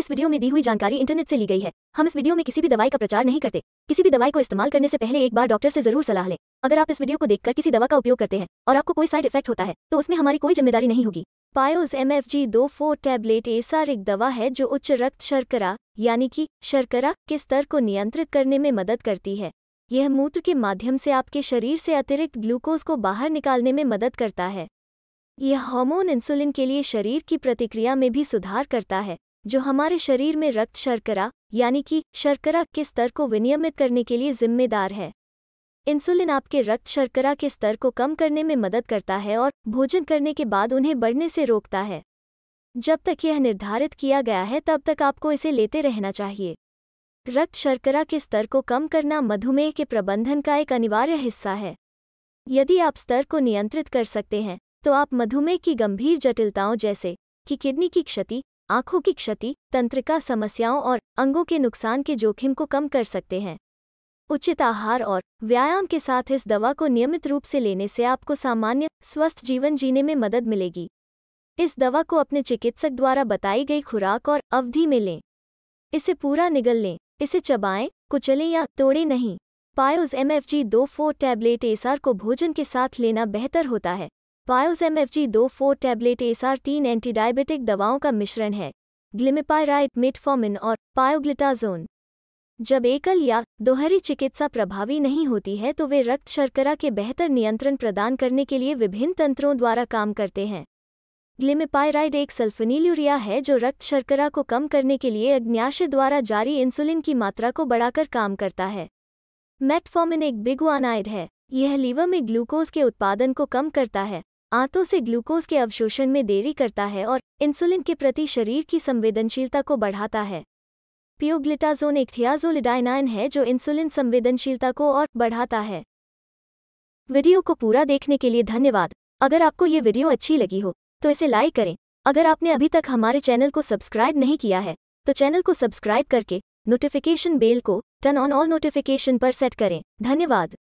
इस वीडियो में दी हुई जानकारी इंटरनेट से ली गई है। हम इस वीडियो में किसी भी दवाई का प्रचार नहीं करते। किसी भी दवाई को इस्तेमाल करने से पहले एक बार डॉक्टर से ज़रूर सलाह लें। अगर आप इस वीडियो को देखकर किसी दवा का उपयोग करते हैं और आपको कोई साइड इफ़ेक्ट होता है तो उसमें हमारी कोई ज़िम्मेदारी नहीं होगी। पायोज एम एफ़ जी दो फोर टैबलेट एसार एक दवा है जो उच्च रक्त शर्करा, यानी कि शर्करा के स्तर को नियंत्रित करने में मदद करती है। यह मूत्र के माध्यम से आपके शरीर से अतिरिक्त ग्लूकोज को बाहर निकालने में मदद करता है। यह हार्मोन इंसुलिन के लिए शरीर की प्रतिक्रिया में भी सुधार करता है। जो हमारे शरीर में रक्त शर्करा, यानी कि शर्करा के स्तर को विनियमित करने के लिए जिम्मेदार है। इंसुलिन आपके रक्त शर्करा के स्तर को कम करने में मदद करता है और भोजन करने के बाद उन्हें बढ़ने से रोकता है। जब तक यह निर्धारित किया गया है, तब तक आपको इसे लेते रहना चाहिए। रक्त शर्करा के स्तर को कम करना मधुमेह के प्रबंधन का एक अनिवार्य हिस्सा है। यदि आप स्तर को नियंत्रित कर सकते हैं तो आप मधुमेह की गंभीर जटिलताओं जैसे कि किडनी की क्षति आँखों की क्षति, तंत्रिका समस्याओं और अंगों के नुकसान के जोखिम को कम कर सकते हैं। उचित आहार और व्यायाम के साथ इस दवा को नियमित रूप से लेने से आपको सामान्य, स्वस्थ जीवन जीने में मदद मिलेगी। इस दवा को अपने चिकित्सक द्वारा बताई गई खुराक और अवधि में लें। इसे पूरा निगल लें, इसे चबाएँ, कुचलें या तोड़ें नहीं। पायोज एम एफ़ जी दो फोर टैबलेट एसआर को भोजन के साथ लेना बेहतर होता है। पायोज एम एफ़ जी दो फोर टैबलेट एसआर तीन एंटीडायबिटिक दवाओं का मिश्रण है ग्लिमिपायराइड मिटफॉर्मिन और पायोग्लिटाजोन जब एकल या दोहरी चिकित्सा प्रभावी नहीं होती है तो वे रक्त शर्करा के बेहतर नियंत्रण प्रदान करने के लिए विभिन्न तंत्रों द्वारा काम करते हैं। ग्लिमिपायराइड एक सल्फनील्यूरिया है जो रक्त शर्करा को कम करने के लिए अग्न्याशय द्वारा जारी इंसुलिन की मात्रा को बढ़ाकर काम करता है। मेटफॉर्मिन एक बिगुआनाइड है, यह लीवर में ग्लूकोज के उत्पादन को कम करता है। आंतों से ग्लूकोज के अवशोषण में देरी करता है और इंसुलिन के प्रति शरीर की संवेदनशीलता को बढ़ाता है। पियोग्लिटाजोन एक थियाजोलिडाइनाइन है जो इंसुलिन संवेदनशीलता को और बढ़ाता है। वीडियो को पूरा देखने के लिए धन्यवाद। अगर आपको ये वीडियो अच्छी लगी हो तो इसे लाइक करें। अगर आपने अभी तक हमारे चैनल को सब्सक्राइब नहीं किया है तो चैनल को सब्सक्राइब करके नोटिफिकेशन बेल को टर्न ऑन ऑल नोटिफिकेशन पर सेट करें। धन्यवाद।